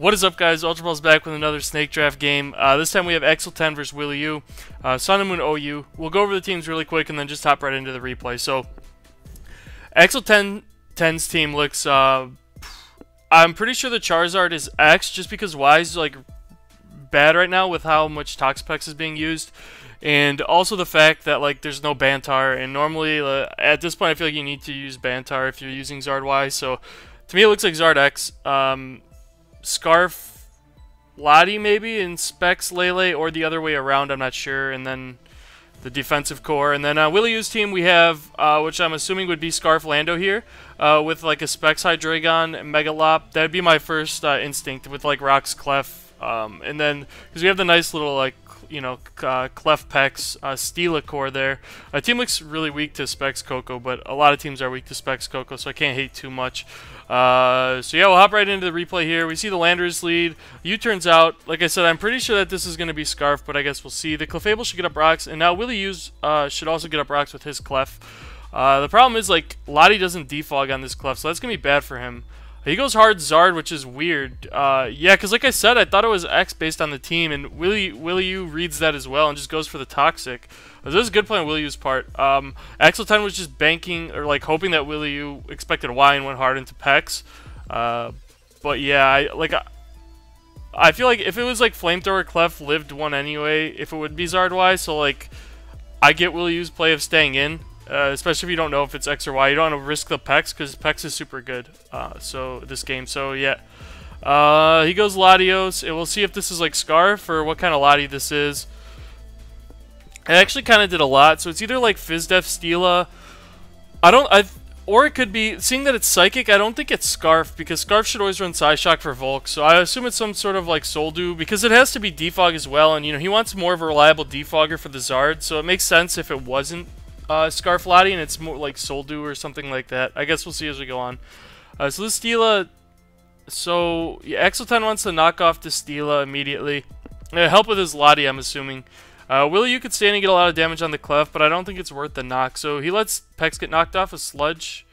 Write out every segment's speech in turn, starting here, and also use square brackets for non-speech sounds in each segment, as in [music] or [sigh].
What is up, guys? Ultraball's back with another Snake Draft game. Uh, this time we have Axel 10 versus Willie U, uh, Sun and Moon OU. We'll go over the teams really quick and then just hop right into the replay. So, Axel 10 10's team looks. Uh, I'm pretty sure the Charizard is X just because Y is like bad right now with how much Toxapex is being used. And also the fact that like there's no Bantar, and normally uh, at this point I feel like you need to use Bantar if you're using Zard Y. So to me it looks like Zard X. Um, Scarf Lottie maybe in Specs Lele or the other way around, I'm not sure. And then the defensive core. And then uh, Willie U's team we have, uh, which I'm assuming would be Scarf Lando here, uh, with like a Specs Hydreigon, and Megalop. That'd be my first uh, instinct with like Rocks Clef. Um, and then, because we have the nice little like you know, uh, Clef Pex, uh, Steela core there. A team looks really weak to Specs Coco, but a lot of teams are weak to Specs Coco, so I can't hate too much. Uh, so yeah, we'll hop right into the replay here. We see the Landers lead. U turns out, like I said, I'm pretty sure that this is going to be Scarf, but I guess we'll see. The Clefable should get up rocks, and now Willie Use uh, should also get up rocks with his Clef. Uh, the problem is, like, Lottie doesn't defog on this Clef, so that's going to be bad for him. He goes hard Zard, which is weird. Uh, yeah, because like I said, I thought it was X based on the team, and Willie Willie U reads that as well and just goes for the Toxic. this is a good play on Willie U's part. Um, Axel 10 was just banking, or like hoping that Willie U expected Y and went hard into Pex. Uh, but yeah, I, like... I, I feel like if it was like Flamethrower Clef lived one anyway, if it would be Zard Y, so like I get Willie U's play of staying in, uh, especially if you don't know if it's X or Y. You don't want to risk the Pex because Pex is super good. Uh, so this game. So yeah, uh, he goes Latios, and we'll see if this is like Scarf or what kind of Lati this is. I actually kind of did a lot. So it's either like Fizdef Steela. I don't. I or it could be, seeing that it's Psychic, I don't think it's Scarf, because Scarf should always run Psyshock for Volk, so I assume it's some sort of like Soul Dew, because it has to be Defog as well, and you know, he wants more of a reliable Defogger for the Zard, so it makes sense if it wasn't uh, Scarflati and it's more like Soul Dew or something like that. I guess we'll see as we go on. Uh, so this Steela, so yeah, Axel 10 wants to knock off the Steela immediately. Uh, help with his Lottie, I'm assuming. Uh, Willie, you could stand and get a lot of damage on the Clef, but I don't think it's worth the knock. So he lets Pex get knocked off a Sludge.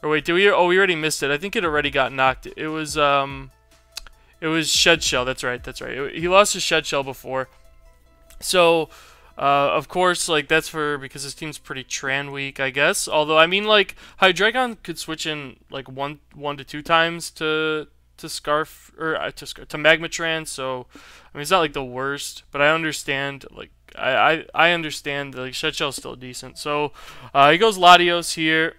Or wait, do we? Oh, we already missed it. I think it already got knocked. It was um, it was Shed Shell. That's right. That's right. He lost his Shed Shell before. So uh, of course, like that's for because this team's pretty Tran weak, I guess. Although I mean, like Hydreigon could switch in like one one to two times to to Scarf or uh, to to Magmatran. So I mean, it's not like the worst, but I understand like I I, understand like Shed Shell's still decent. So uh, he goes Latios here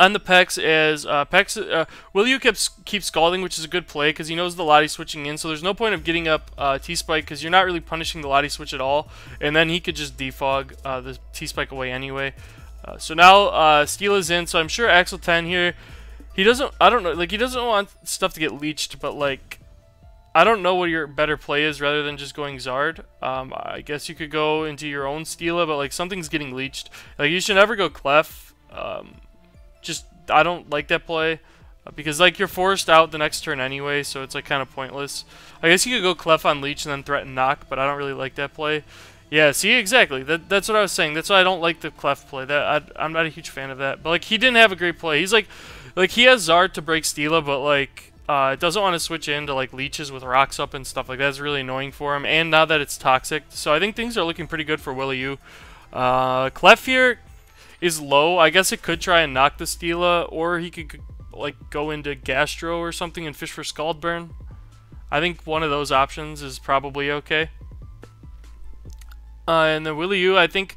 on the Pex is uh, Pex. Uh, Will you keep keep scalding, which is a good play because he knows the Lottie switching in. So there's no point of getting up uh, T Spike because you're not really punishing the Lottie switch at all. And then he could just defog uh, the T Spike away anyway. Uh, so now uh, Steel is in. So I'm sure Axel 10 here. He doesn't. I don't know. Like he doesn't want stuff to get leached, but like. I don't know what your better play is rather than just going Zard. Um, I guess you could go into your own Steela, but like something's getting leached. Like you should never go Clef. Um, just I don't like that play uh, because like you're forced out the next turn anyway, so it's like kind of pointless. I guess you could go Clef on Leech and then threaten Knock, but I don't really like that play. Yeah, see exactly. That that's what I was saying. That's why I don't like the Clef play. That I, am not a huge fan of that. But like he didn't have a great play. He's like, like he has Zard to break Steela, but like uh, doesn't want to switch into like leeches with rocks up and stuff like that. It's really annoying for him. And now that it's toxic, so I think things are looking pretty good for Willie U. Uh, Clef here is low. I guess it could try and knock the Steela, or he could like go into Gastro or something and fish for Scaldburn. I think one of those options is probably okay. Uh, and then Willie U, I think,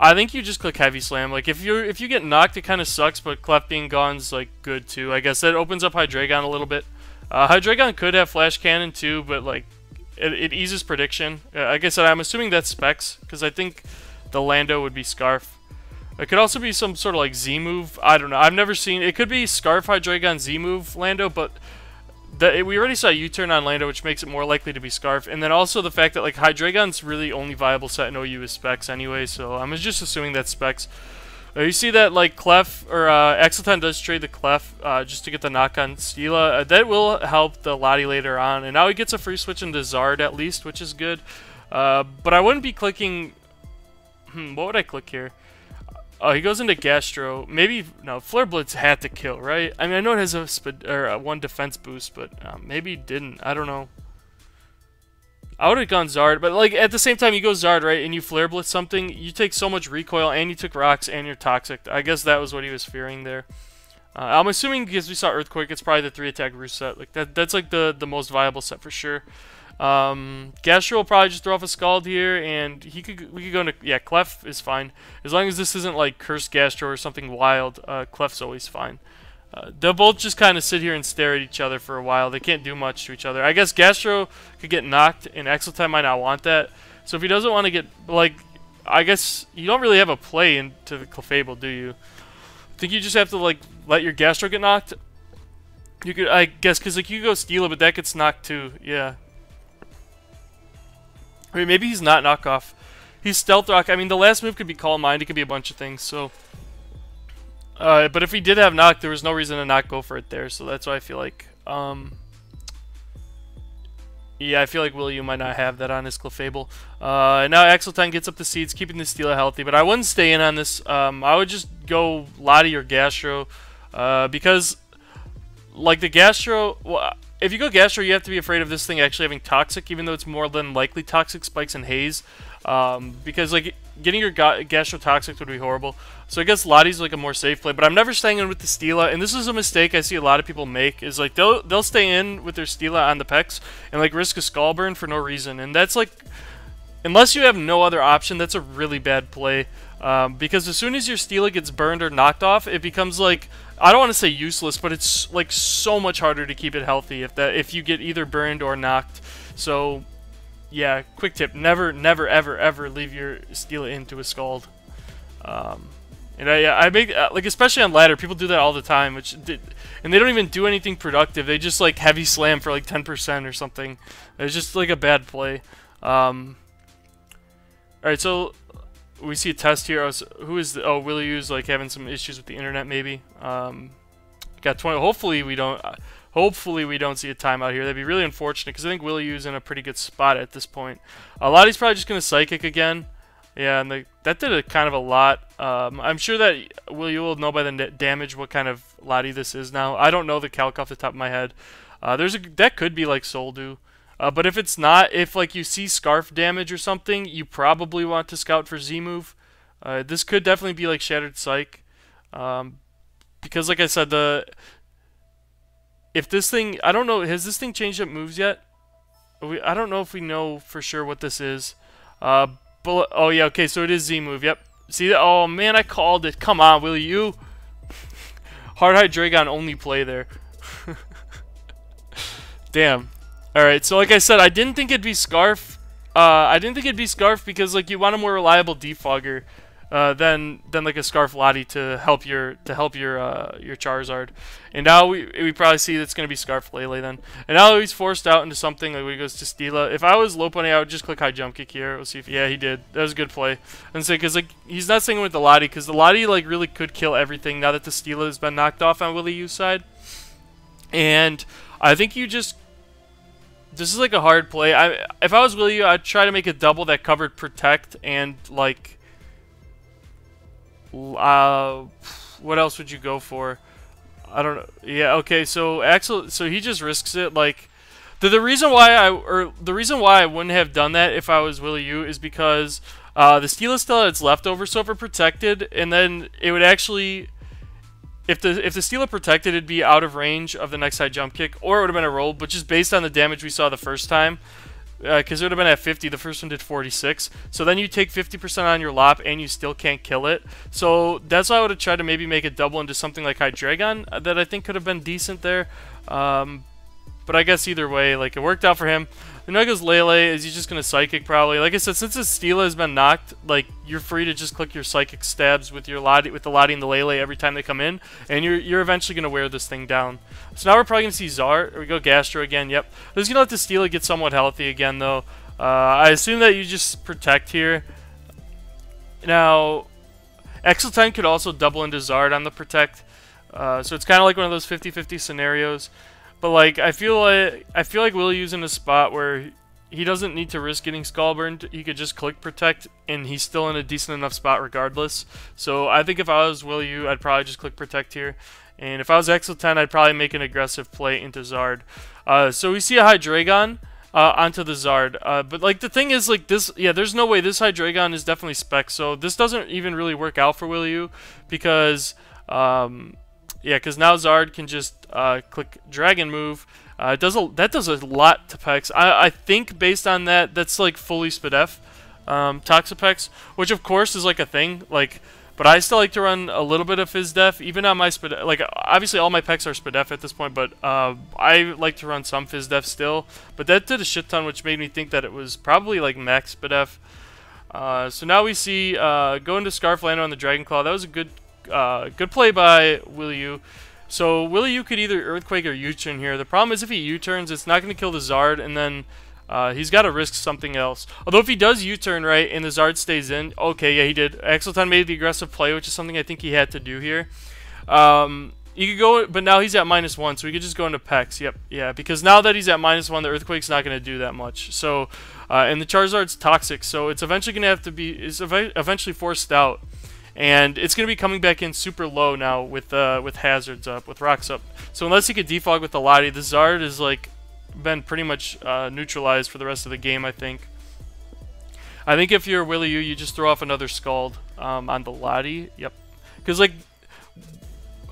I think you just click Heavy Slam. Like if you if you get knocked, it kind of sucks, but Clef being gone's like good too. I guess that opens up Hydreigon a little bit. Uh, Hydreigon could have Flash Cannon too, but like it, it eases prediction. Uh, like I said, I'm assuming that's Specs because I think the Lando would be Scarf. It could also be some sort of like Z move. I don't know. I've never seen. It could be Scarf Dragon Z move Lando, but the, we already saw U-turn on Lando, which makes it more likely to be Scarf. And then also the fact that like Hydreigon's really only viable set in OU is Specs anyway, so I'm just assuming that Specs. Uh, you see that like Clef or uh, does trade the Clef uh, just to get the knock on Steela. Uh, that will help the Lottie later on, and now he gets a free switch into Zard at least, which is good. Uh, but I wouldn't be clicking. Hmm, what would I click here? Oh, he goes into Gastro. Maybe no. Flare Blitz had to kill, right? I mean, I know it has a or a one defense boost, but uh, maybe didn't. I don't know. I would have gone Zard, but like at the same time, you go Zard, right, and you Flare Blitz something, you take so much recoil, and you took rocks, and you're toxic. I guess that was what he was fearing there. Uh, I'm assuming because we saw Earthquake, it's probably the three attack roost set. Like that, that's like the the most viable set for sure. Um, Gastro will probably just throw off a Scald here, and he could we could go into yeah Clef is fine as long as this isn't like Cursed Gastro or something wild. Uh, Clef's always fine. Uh, they'll both just kind of sit here and stare at each other for a while. They can't do much to each other. I guess Gastro could get knocked, and Axel 10 might not want that. So if he doesn't want to get like, I guess you don't really have a play into the Clefable, do you? I think you just have to like let your Gastro get knocked. You could, I guess, because like you go Steal it, but that gets knocked too. Yeah, I mean, maybe he's not knockoff. He's Stealth Rock. I mean, the last move could be Calm Mind. It could be a bunch of things, so... Uh, but if he did have knock, there was no reason to not go for it there, so that's why I feel like... Um, yeah, I feel like Will you might not have that on his Clefable. Uh, now Axel 10 gets up the seeds, keeping the Steela healthy, but I wouldn't stay in on this. Um, I would just go Lottie or Gastro, uh, because, like, the Gastro... Well, if you go Gastro, you have to be afraid of this thing actually having Toxic, even though it's more than likely Toxic spikes and Haze. Um, because, like, getting your Gastro Toxic would be horrible. So I guess Lottie's, like, a more safe play. But I'm never staying in with the Steela, and this is a mistake I see a lot of people make, is, like, they'll, they'll stay in with their Steela on the Pex and, like, risk a Scald Burn for no reason. And that's, like, unless you have no other option, that's a really bad play. Um, because as soon as your Steela gets burned or knocked off, it becomes, like, I don't want to say useless, but it's like so much harder to keep it healthy if that if you get either burned or knocked. So yeah, quick tip: never, never, ever, ever leave your Steela into a scald. Um, and I, I make uh, like especially on ladder, people do that all the time, which did, and they don't even do anything productive. They just like heavy slam for like 10% or something. It's just like a bad play. Um, all right, so we see a test here. Was, who is the, oh Willie U's like having some issues with the internet maybe. Um, got 20. Hopefully we don't. Uh, hopefully we don't see a timeout here. That'd be really unfortunate because I think Willie U's in a pretty good spot at this point. A lot. He's probably just gonna psychic again. Yeah, and the, that did a kind of a lot. Um, I'm sure that Will you will know by the damage what kind of Lottie this is now. I don't know the calc off the top of my head. Uh, there's a that could be like Soul Dew. Uh, but if it's not, if like you see scarf damage or something, you probably want to scout for Z move. Uh, this could definitely be like Shattered Psyche, um, because like I said, the if this thing, I don't know, has this thing changed up moves yet? We, I don't know if we know for sure what this is. Uh, bullet, oh yeah, okay, so it is Z move. Yep. See that? Oh man, I called it. Come on, will you? [laughs] Hard Hydreigon only play there. [laughs] Damn. Alright, so like I said, I didn't think it'd be Scarf. Uh, I didn't think it'd be Scarf because like you want a more reliable defogger uh, than than like a Scarf Lottie to help your to help your uh, your Charizard. And now we we probably see that's gonna be Scarf Lele then. And now he's forced out into something like when he goes to Steela. If I was low Lopunny, I would just click high jump kick here. We'll see if yeah he did. That was a good play. And say because like he's not singing with the Lottie because the Lottie like really could kill everything now that the Steela has been knocked off on Willie U's side. And I think you just this is like a hard play. I if I was Willie, I'd try to make a double that covered protect and like. Uh, what else would you go for? I don't know. Yeah, okay. So Axel, so he just risks it. Like the the reason why I or the reason why I wouldn't have done that if I was Willie U is because uh, the steel is still at its leftover, so if protected, and then it would actually if the if the Steela protected, it'd be out of range of the next high jump kick, or it would have been a roll, but just based on the damage we saw the first time, because uh, it would have been at 50, the first one did 46, so then you take 50% on your lop, and you still can't kill it, so that's why I would have tried to maybe make it double into something like Hydreigon, uh, that I think could have been decent there, um, but I guess either way, like, it worked out for him. The Nuggets Lele is he just gonna Psychic probably. Like I said, since his Steela has been knocked, like you're free to just click your Psychic stabs with your Lottie, with the Lottie and the Lele every time they come in, and you're you're eventually gonna wear this thing down. So now we're probably gonna see Zard. We go Gastro again. Yep. I'm just gonna let the Steela get somewhat healthy again though. Uh, I assume that you just protect here. Now, Axel 10 could also double into Zard on the protect. Uh, so it's kind of like one of those 50-50 scenarios. But like I feel like I feel like Willie's in a spot where he doesn't need to risk getting scald burned. He could just click protect, and he's still in a decent enough spot regardless. So I think if I was Will you, I'd probably just click protect here. And if I was Exo 10, I'd probably make an aggressive play into Zard. Uh, so we see a Hydreigon uh, onto the Zard. Uh, but like the thing is, like this, yeah, there's no way this Hydreigon is definitely spec. So this doesn't even really work out for Will you because, um, yeah, because now Zard can just uh, click Dragon move. Uh, does a, that does a lot to Pex. I, I think based on that, that's like fully Spadef um, Toxapex, which of course is like a thing. Like but I still like to run a little bit of Def, even on my Spidef. Like, obviously all my pecks are Spadef at this point, but uh, I like to run some Def still. But that did a shit ton, which made me think that it was probably like max Spadef. Uh, so now we see uh, to into Scarflander on the Dragon Claw. That was a good uh, good play by Willie U. So Willie U could either Earthquake or U-turn here. The problem is if he U-turns, it's not going to kill the Zard, and then uh, he's got to risk something else. Although if he does U-turn right and the Zard stays in, okay, yeah, he did. Axel 10 made the aggressive play, which is something I think he had to do here. Um, you could go, but now he's at minus one, so we could just go into Pex. Yep, yeah, because now that he's at minus one, the Earthquake's not going to do that much. So, uh, and the Charizard's toxic, so it's eventually going to have to be, it's ev eventually forced out. And it's going to be coming back in super low now with uh, with hazards up, with rocks up. So unless he could defog with the Lottie, the Zard is like been pretty much uh, neutralized for the rest of the game, I think. I think if you're Willie U, you just throw off another Scald um, on the Lottie. Yep. Because, like,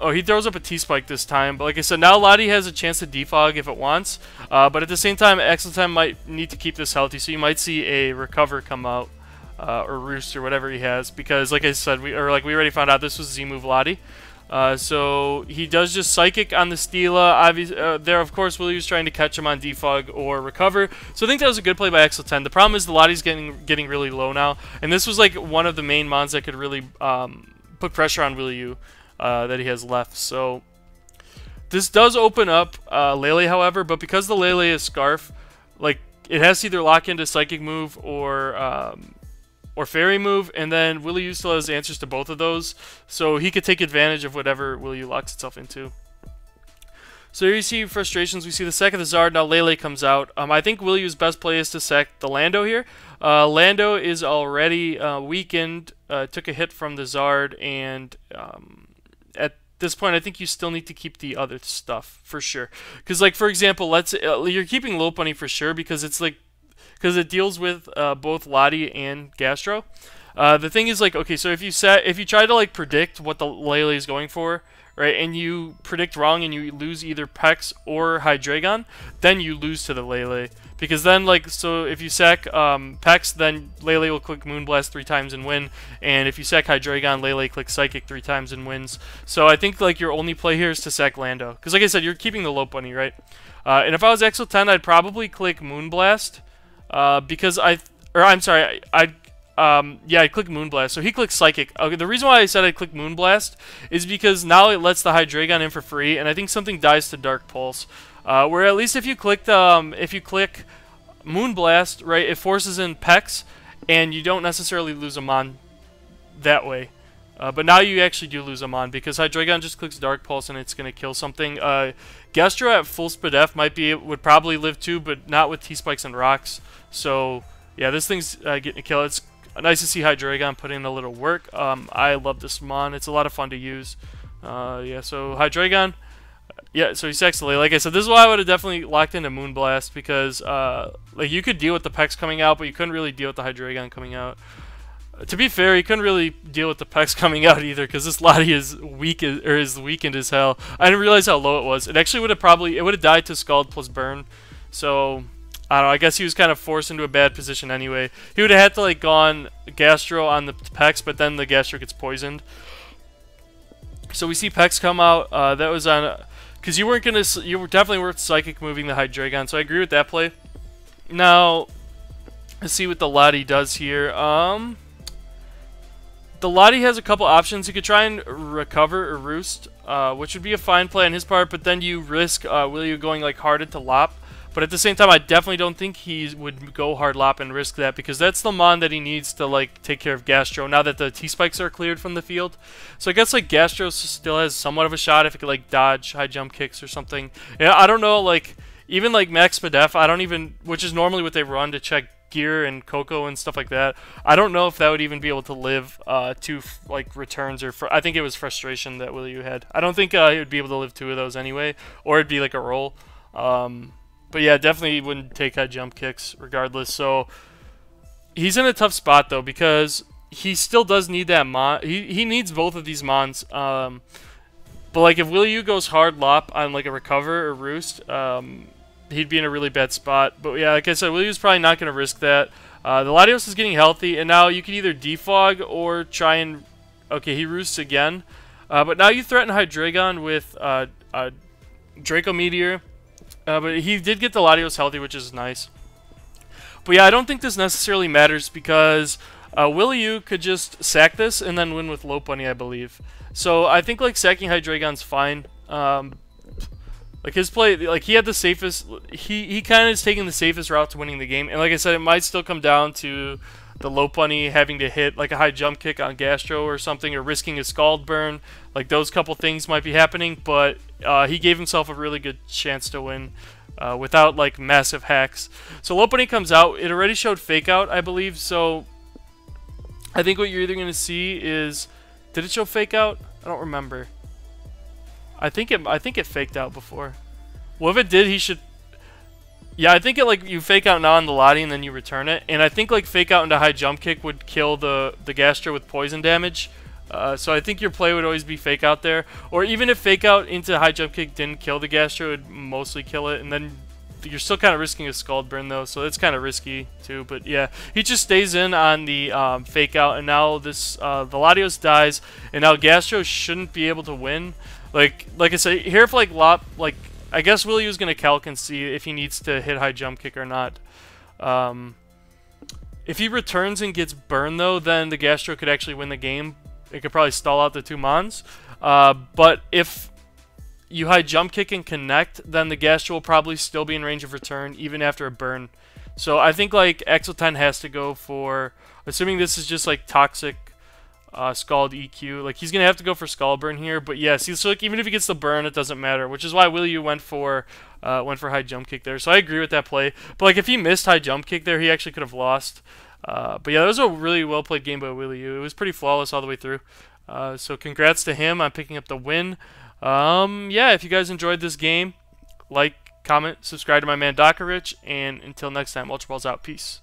oh, he throws up a T-Spike this time. But like I said, now Lottie has a chance to defog if it wants. Uh, but at the same time, Axel 10 might need to keep this healthy. So you might see a Recover come out. Uh, or Roost or whatever he has. Because, like I said, we or like we already found out this was Z-move Lottie. Uh, so he does just Psychic on the Steela. Obviously, uh, there, of course, Willie was trying to catch him on Defog or Recover. So I think that was a good play by Exo 10. The problem is the Lottie's getting getting really low now. And this was like one of the main mons that could really um, put pressure on Willie U uh, that he has left. So this does open up uh, Lele, however, but because the Lele is Scarf, like it has to either lock into Psychic move or um, or Fairy move, and then Willie U still has answers to both of those, so he could take advantage of whatever Willie U locks itself into. So here you see frustrations. We see the sack of the Zard. Now Lele comes out. Um, I think Willie U's best play is to sack the Lando here. Uh, Lando is already uh, weakened, uh, took a hit from the Zard, and um, at this point, I think you still need to keep the other stuff for sure. Because, like for example, let's uh, you're keeping Lopunny for sure because it's like because it deals with uh, both Lottie and Gastro. Uh, the thing is, like, okay, so if you set, if you try to like predict what the Lele is going for, right, and you predict wrong and you lose either Pex or Hydreigon, then you lose to the Lele. Because then, like, so if you sack um, Pex, then Lele will click Moonblast three times and win. And if you sack Hydreigon, Lele clicks Psychic three times and wins. So I think, like, your only play here is to sack Lando. Because, like I said, you're keeping the Lopunny, right? Uh, and if I was Exo 10, I'd probably click Moonblast. Uh, because I, or I'm sorry, I, I, um, yeah, I click Moonblast. So he clicks Psychic. Okay, the reason why I said I click Moonblast is because now it lets the Hydreigon in for free, and I think something dies to Dark Pulse. Uh, where at least if you click um, if you click Moonblast, right, it forces in Pex, and you don't necessarily lose a Mon that way. Uh, but now you actually do lose a Mon because Hydreigon just clicks Dark Pulse and it's going to kill something. Uh, Gastro at full speed F might be would probably live too, but not with T-Spikes and Rocks. So, yeah, this thing's uh, getting a kill. It's nice to see Hydreigon put in a little work. Um, I love this Mon. It's a lot of fun to use. Uh, yeah, so Hydreigon. Yeah, so he's actually like I said, this is why I would have definitely locked into Moonblast because uh, like you could deal with the Pex coming out, but you couldn't really deal with the Hydreigon coming out. To be fair, he couldn't really deal with the Pex [laughs] coming out either because this Lottie is weak or is weakened as hell. I didn't realize how low it was. It actually would have probably it would have died to Scald plus Burn. So I don't know. I guess he was kind of forced into a bad position anyway. He would have had to like gone Gastro on the Pex, but then the Gastro gets poisoned. So we see Pex come out. Uh, that was on because you weren't gonna. You were definitely worth Psychic moving the Hydreigon. So I agree with that play. Now let's see what the Lottie does here. Um, the Lottie has a couple options. He could try and recover or roost, uh, which would be a fine play on his part. But then you risk uh, Will you going like hard into Lop. But at the same time, I definitely don't think he would go hard lop and risk that because that's the mon that he needs to like take care of Gastro now that the T spikes are cleared from the field. So I guess like Gastro still has somewhat of a shot if he could like dodge high jump kicks or something. Yeah, I don't know like even like Max Spadef, I don't even, which is normally what they run to check gear and Coco and stuff like that. I don't know if that would even be able to live uh, two like returns or I think it was frustration that Willie had. I don't think uh, he would be able to live two of those anyway, or it'd be like a roll. Um, but yeah, definitely wouldn't take high jump kicks regardless. So he's in a tough spot though because he still does need that mon. He he needs both of these mons. Um, but like if Willie U goes hard lop on like a recover or roost, um, he'd be in a really bad spot. But yeah, like I said, Willie U's probably not going to risk that. Uh, the Latios is getting healthy, and now you can either defog or try and okay, he roosts again. Uh, but now you threaten Hydreigon with uh, Draco Meteor. Uh, but he did get the Latios healthy, which is nice. But yeah, I don't think this necessarily matters because uh, Willie U could just sack this and then win with Lopunny, I believe. So I think like sacking Hydreigon's fine. Um, like his play, like he had the safest. He he kind of is taking the safest route to winning the game. And like I said, it might still come down to the Lopunny having to hit like a high jump kick on Gastro or something, or risking a Scald Burn. Like those couple things might be happening, but uh, he gave himself a really good chance to win uh, without like massive hacks. So Lopunny comes out. It already showed Fake Out, I believe. So I think what you're either going to see is, did it show Fake Out? I don't remember. I think it. I think it faked out before. Well, if it did, he should yeah, I think it like you fake out now on the Lottie and then you return it, and I think like fake out into high jump kick would kill the the Gastro with poison damage. Uh, so I think your play would always be fake out there, or even if fake out into high jump kick didn't kill the Gastro, it would mostly kill it, and then you're still kind of risking a Scald Burn though, so it's kind of risky too. But yeah, he just stays in on the um, fake out, and now this uh, the Latios dies, and now Gastro shouldn't be able to win. Like like I said, here if like Lop like I guess Willie going to calc and see if he needs to hit high jump kick or not. Um, if he returns and gets burned, though, then the Gastro could actually win the game. It could probably stall out the two Mons. Uh, but if you high jump kick and connect, then the Gastro will probably still be in range of return, even after a burn. So I think, like, 10 has to go for... Assuming this is just, like, Toxic uh, Scald EQ. Like, he's going to have to go for Scald Burn here, but yes, he's, so, like, even if he gets the burn, it doesn't matter, which is why Willie went for uh, went for high jump kick there. So I agree with that play. But, like, if he missed high jump kick there, he actually could have lost. Uh, but, yeah, that was a really well-played game by Willie. It was pretty flawless all the way through. Uh, so congrats to him on picking up the win. Um, yeah, if you guys enjoyed this game, like, comment, subscribe to my man Rich, and until next time, Ultra Balls out. Peace.